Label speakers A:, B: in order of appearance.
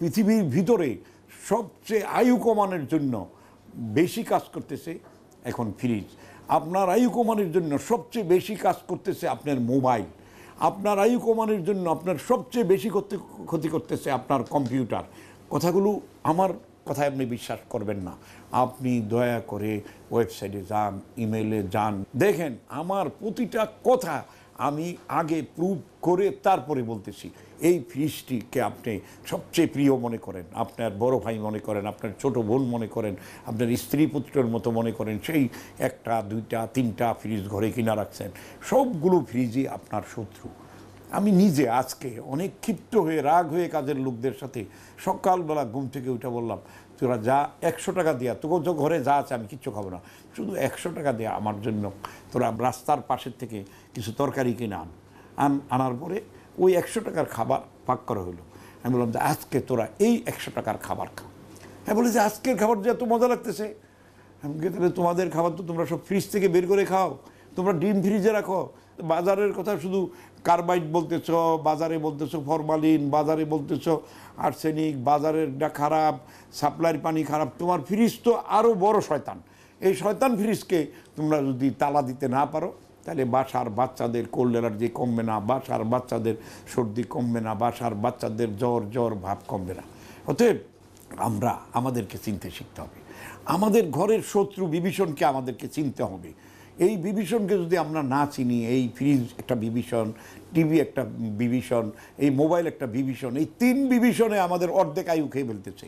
A: পৃথিবীর ভিতরে সবচেয়ে আয়ু কমানোর জন্য বেশি কাজ করতেছে এখন ফ্রিজ। আপনার আয়ু কমানোর জন্য সবচেয়ে বেশি কাজ করতেছে আপনার মোবাইল। আপনার আয়ু কমানোর জন্য আপনার সবচেয়ে বেশি করতে ক্ষতি করতেছে আপনার কম্পিউটার। কথাগুলো আমার কথায় আপনি বিশ্বাস করবেন না। আপনি দয়া করে ওয়েবসাইটে যান ইমেলে যান। দেখেন, আমার প্রতিটা কথা আমি আগে প্রুভ করে তারপরে বলতেছি। এই ফ্রিজটিকে আপনি সবচেয়ে প্রিয় মনে করেন। আপনার বড় ভাই মনে করেন, আপনার ছোট বোন মনে করেন, আপনার স্ত্রী পুত্রের মতো মনে করেন, সেই একটা, দুইটা, তিনটা ফ্রিজ ঘরে কিনা রাখছেন। সবগুলো ফ্রিজই আপনার শত্রু। আমি নিজে আজকে অনেক ক্ষিপ্ত হয়ে, রাগ হয়ে কাজের লোকদের সাথে সকালবেলা ঘুম থেকে উঠে বললাম, তোরা যা একশো টাকা দিয়া, তোকে তো ঘরে যা আছে আমি কিচ্ছু খাব না। শুধু একশো টাকা দেয়া আমার জন্য। তোরা রাস্তার পাশের থেকে কিছু তরকারি কিনে আন। আন, আনার পরে ওই একশো টাকার খাবার পাক করা হলো আমি বললাম যে, আজকে তোরা এই একশো টাকার খাবার খা। হ্যাঁ বলে যে, আজকের খাবার যে এত মজা লাগতেছে? আমি তাহলে তোমাদের খাবার তো তোমরা সব ফ্রিজ থেকে বের করে খাও। তোমরা ডিম ফ্রিজে রাখো। বাজারের কথা শুধু কার্বাইড বলতেছ, বাজারে বলতেছো ফরমালিন বাজারে বলতেছো আর্সেনিক বাজারেরটা খারাপ সাপ্লাইয়ের পানি খারাপ, তোমার ফ্রিজ তো আরও বড় শয়তান। এই শয়তান ফ্রিজকে তোমরা যদি তালা দিতে না পারো তাহলে বাসার বাচ্চাদের কোল্ড অ্যালার্জি কমবে না, বাসার বাচ্চাদের সর্দি কমবে না, বাসার বাচ্চাদের জ্বর জ্বর ভাব কমবে না। অতএব আমরা আমাদেরকে চিনতে শিখতে হবে। আমাদের ঘরের শত্রু বিভীষণকে আমাদেরকে চিনতে হবে। এই বিভীষণকে যদি আমরা না চিনি, এই ফ্রিজ একটা বিভীষণ, টিভি একটা বিভীষণ, এই মোবাইল একটা বিভীষণ, এই তিন বিভীষণে আমাদের অর্ধেক আয়ু খেয়ে ফেলতেছে।